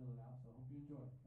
fill it out, so I hope you enjoy.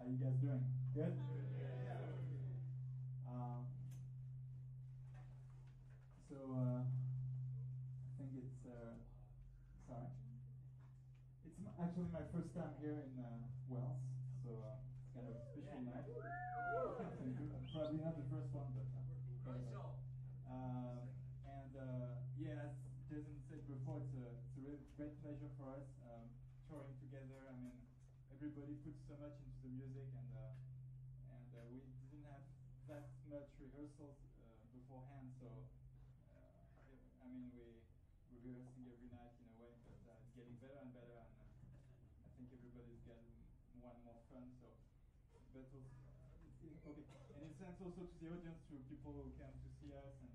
Thank you. guys doing? Good? Um, so, uh, I think it's, uh, sorry. It's actually my first time here in uh, Wales, so uh, it's kind of a special night. Thank you. Probably not the first one, but. Uh, anyway. Um, and uh, yeah, as Jason said before, it's a, it's a really great pleasure for us um, touring together. I mean, everybody puts so much into the music, and uh, and uh, we didn't have that much rehearsals uh, beforehand, so I mean, we we're rehearsing every night in a way, but it's getting better and better, and I think everybody's getting more and more fun. So, but also, okay, and in a sense also to the audience, to people who come to see us, and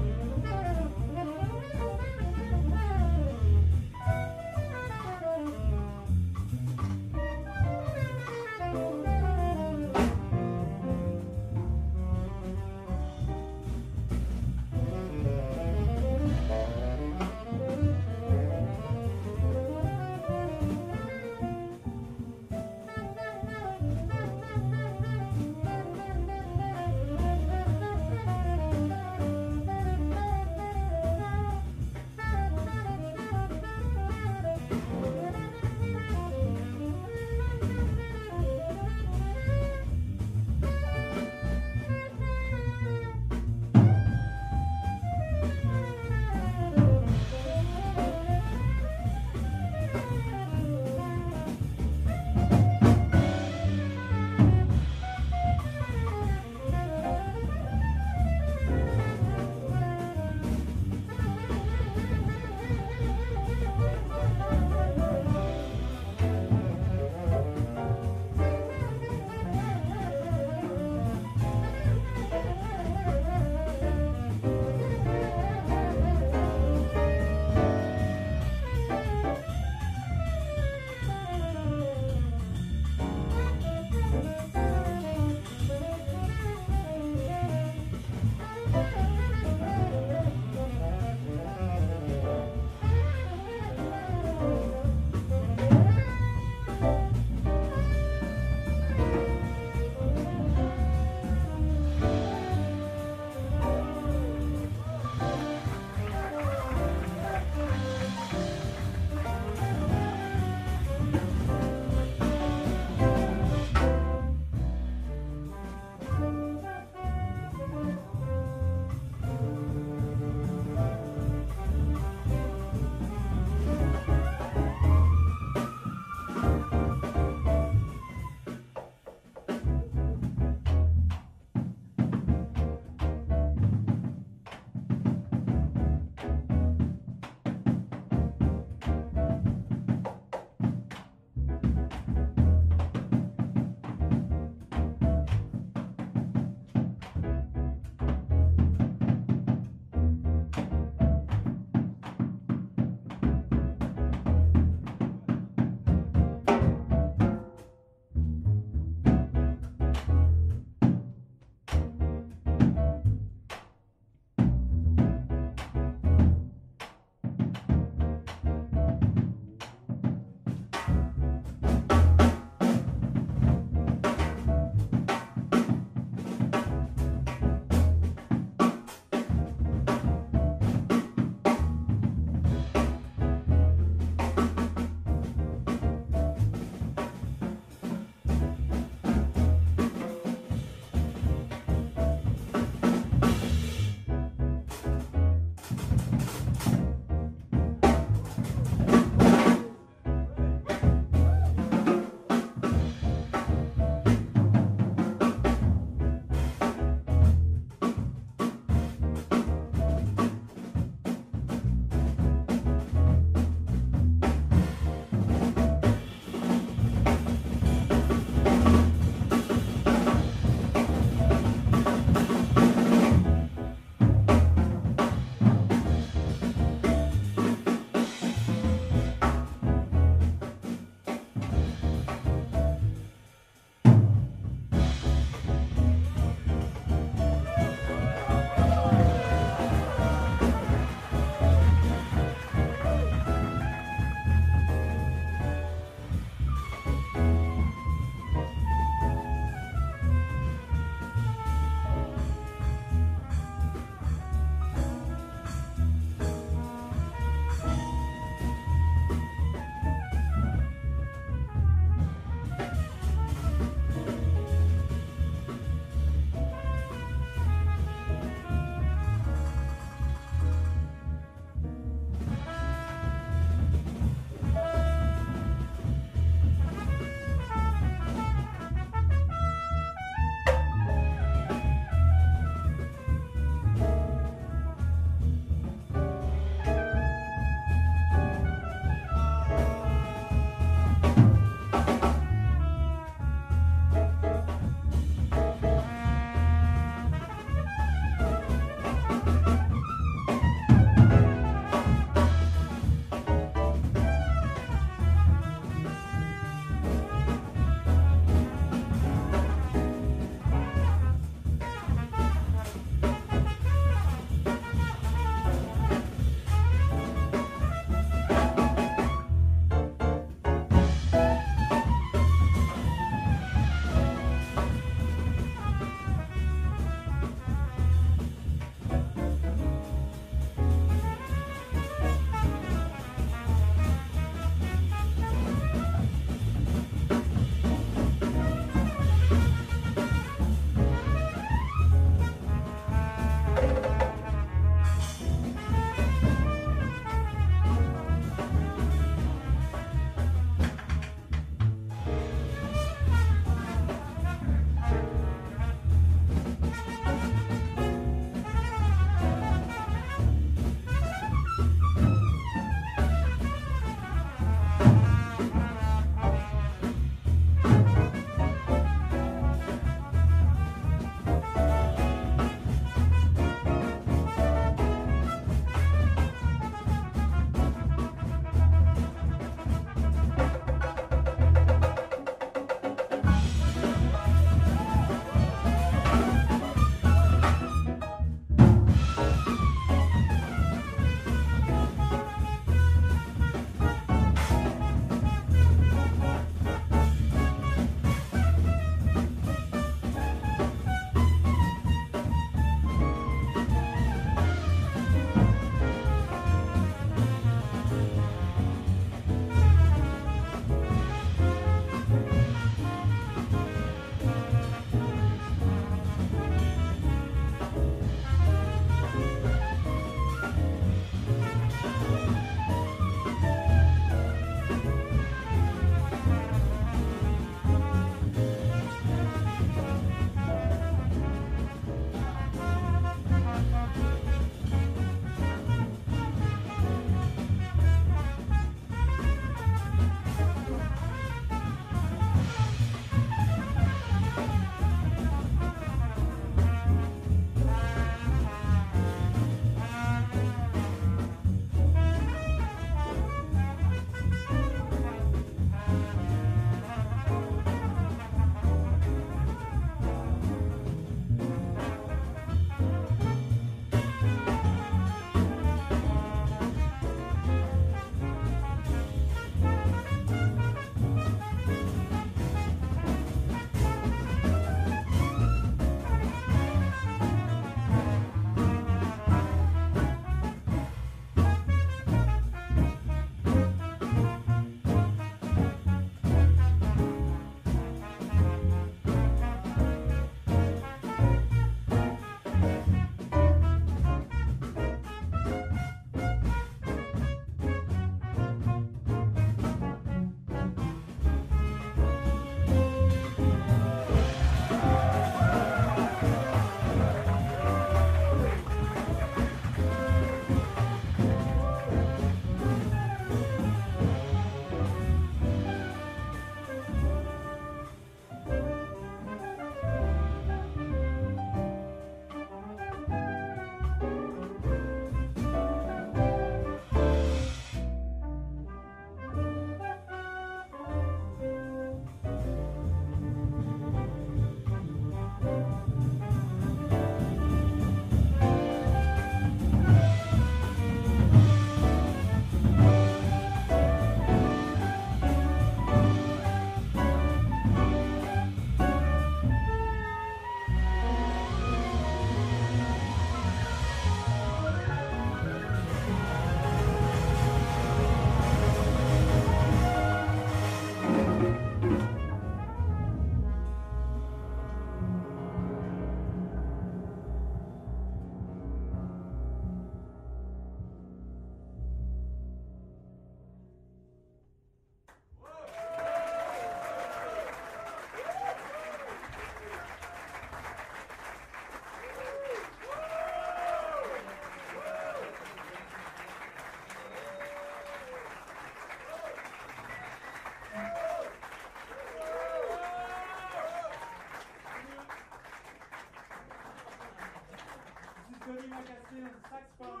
Brazilian saxophone.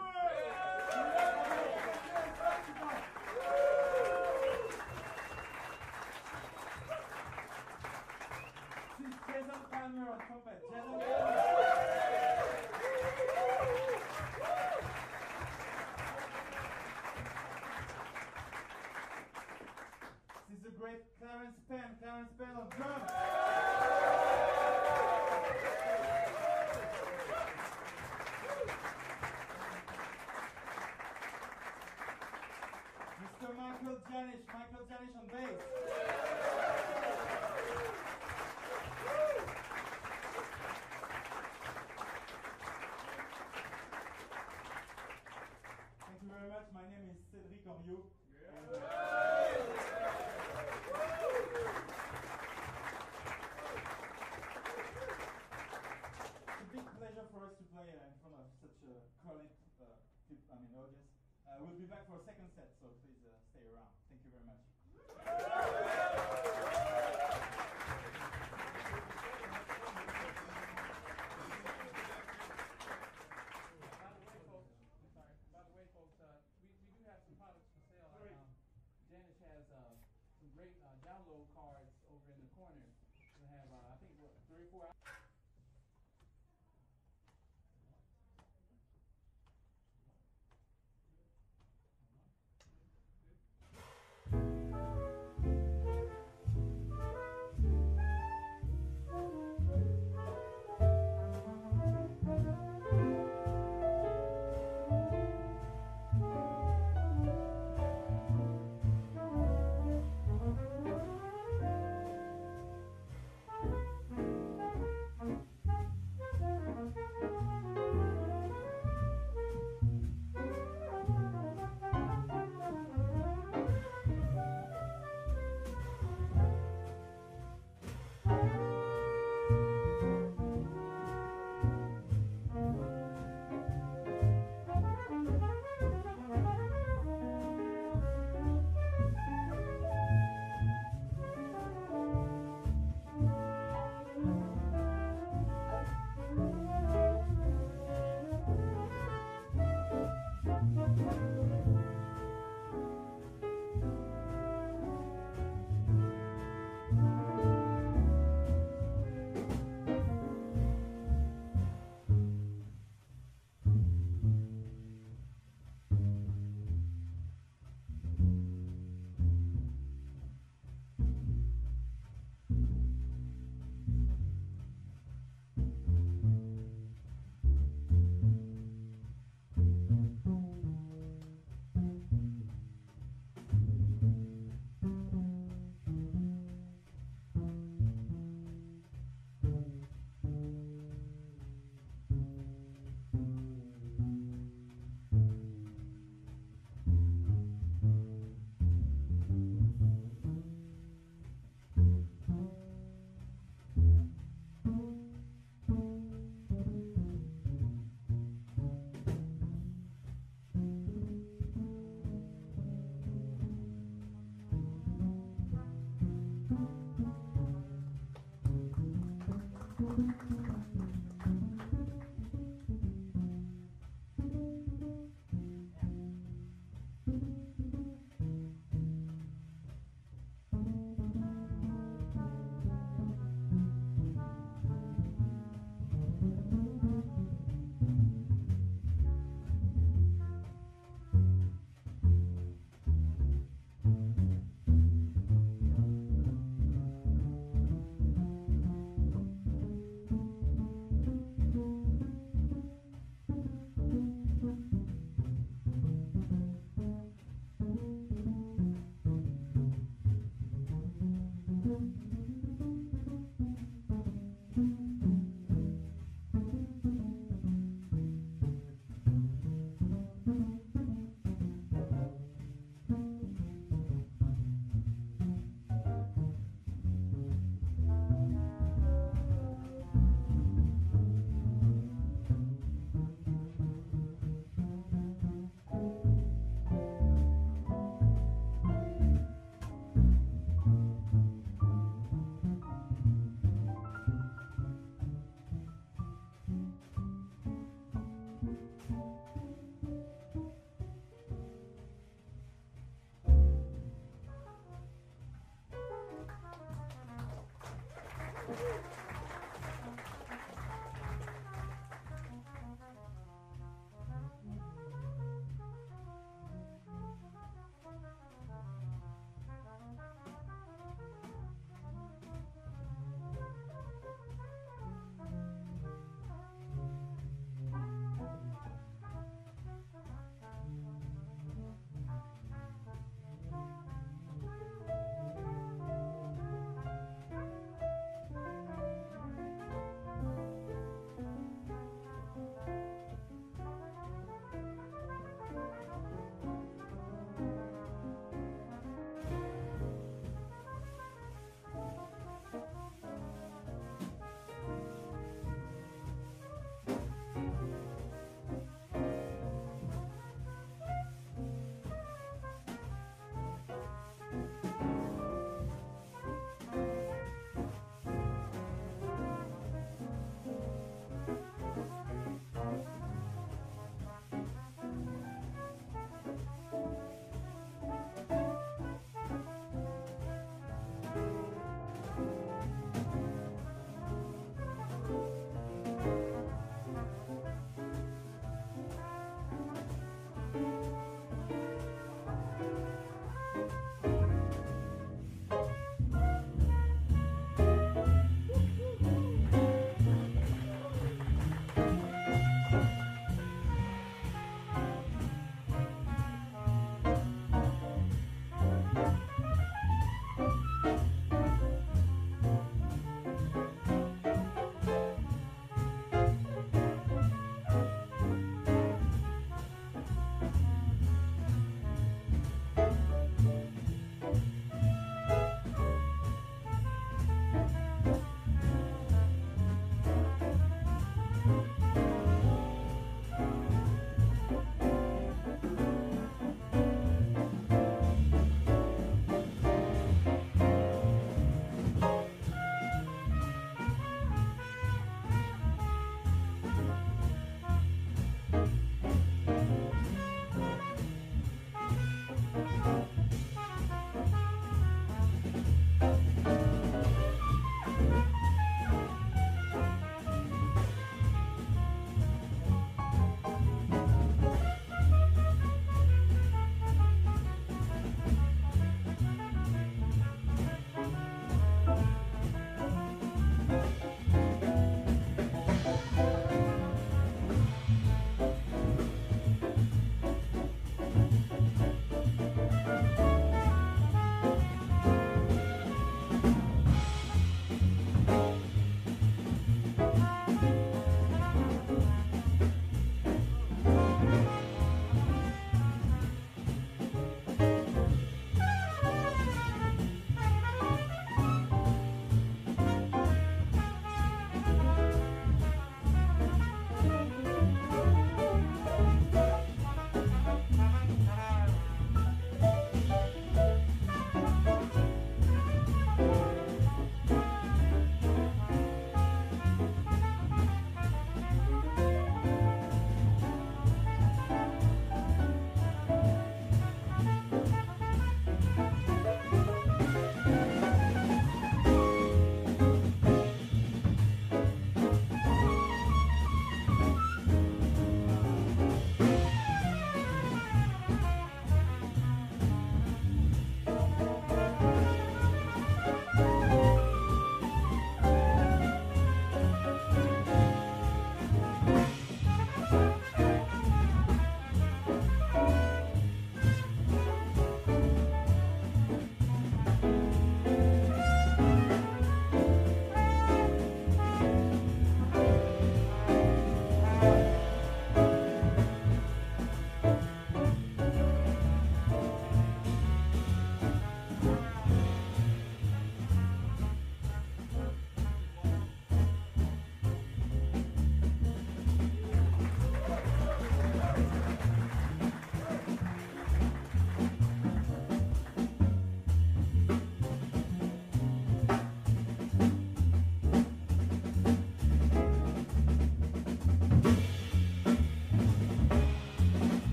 She's Jason Palmer on trumpet. Jason This is the great Clarence Penn. Clarence Penn on drums.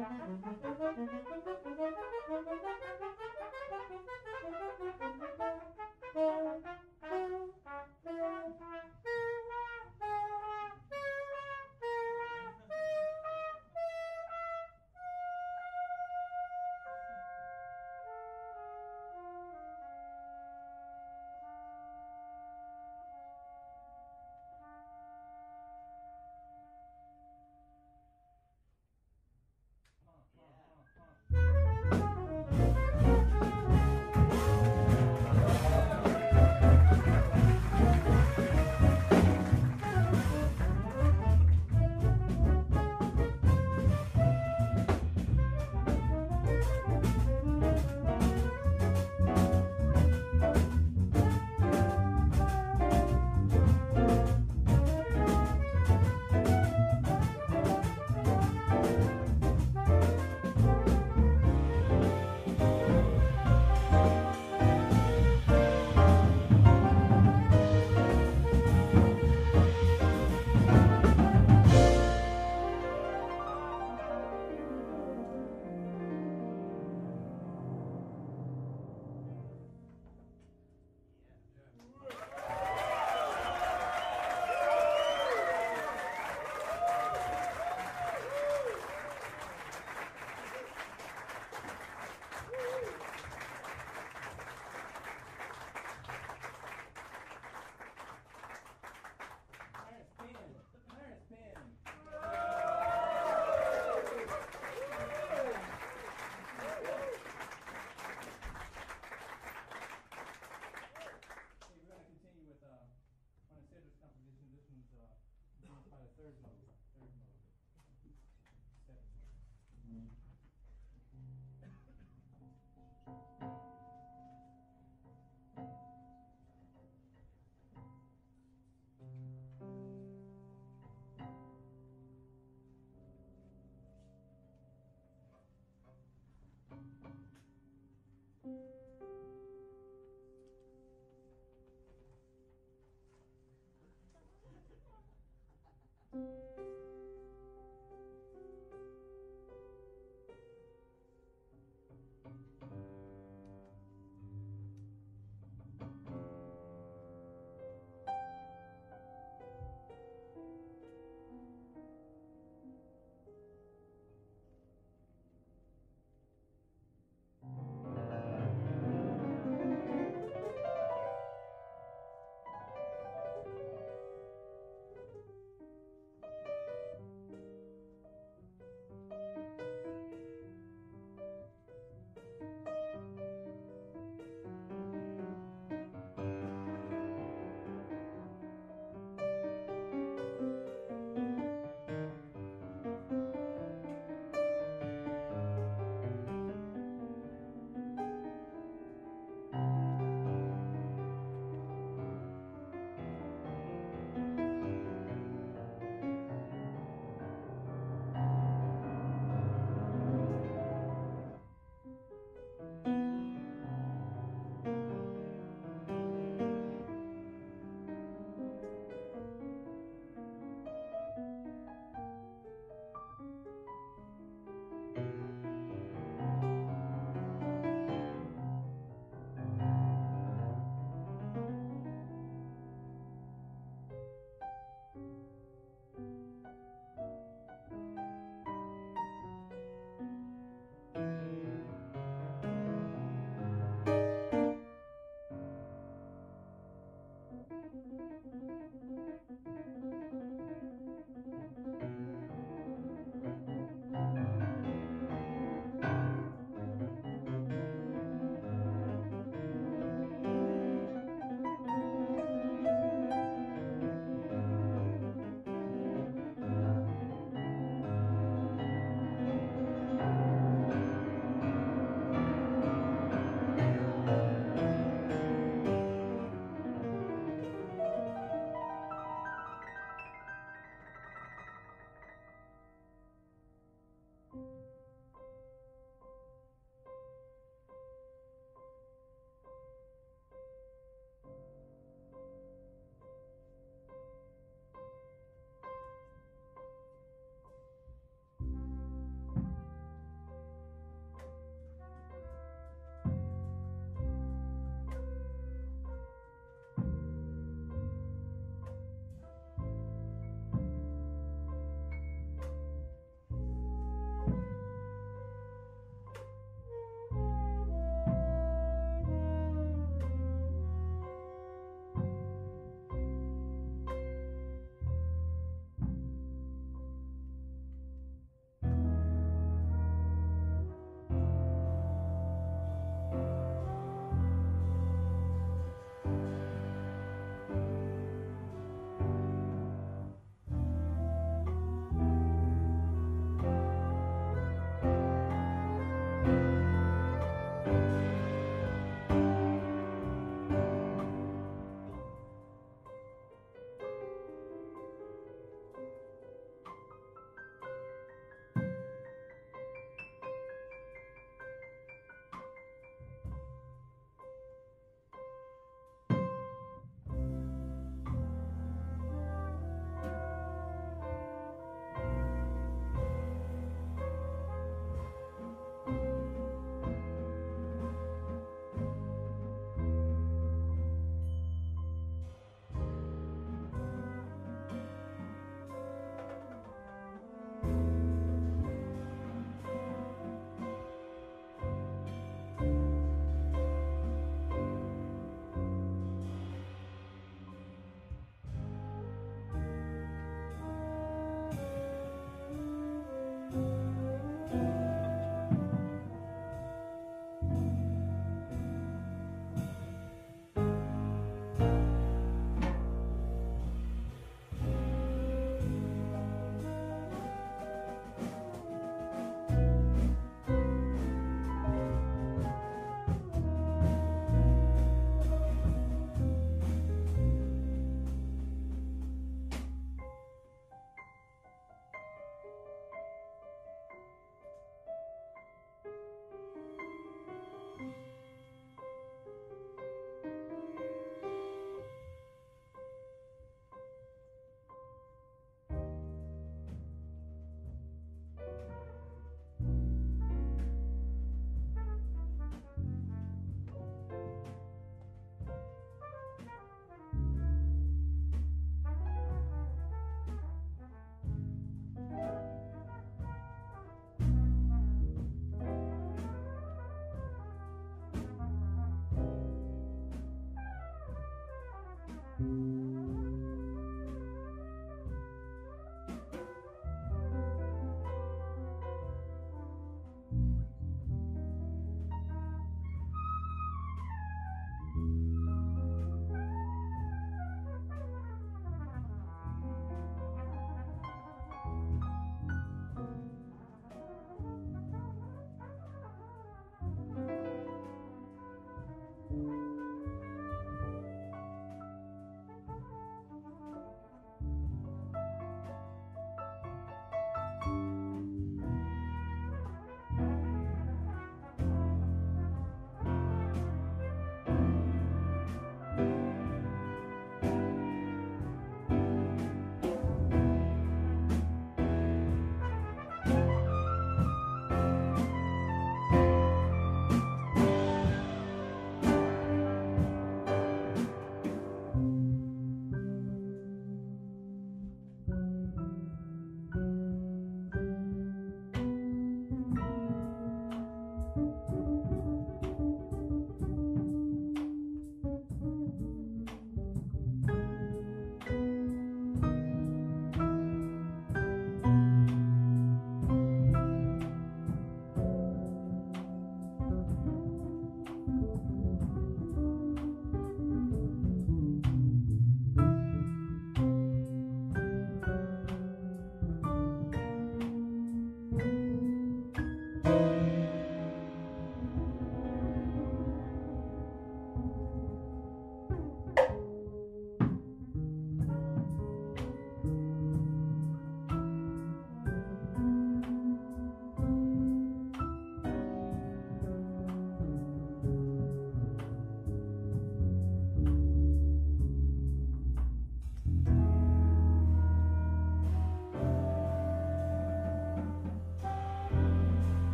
Thank you.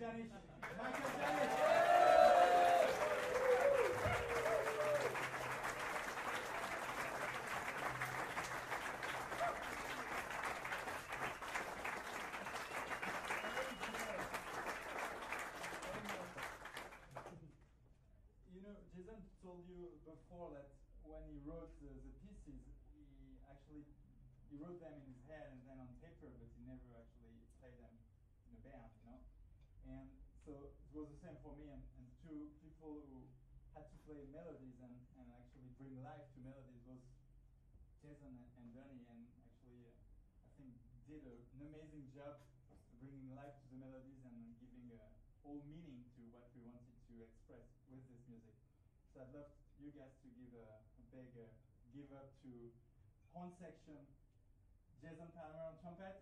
জানিস So I'd love you guys to give a, a big uh, give up to horn section, Jason Palmer on trumpet.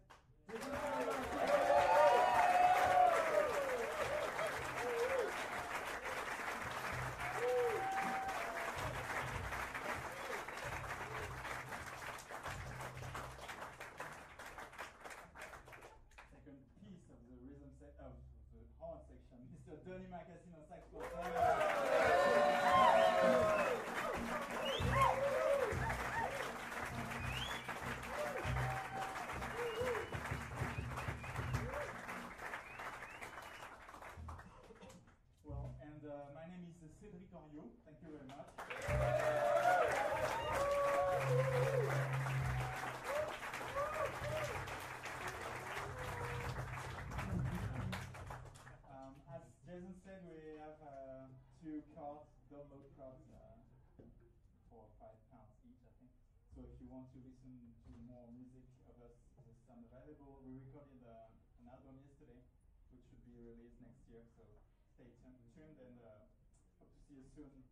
soon.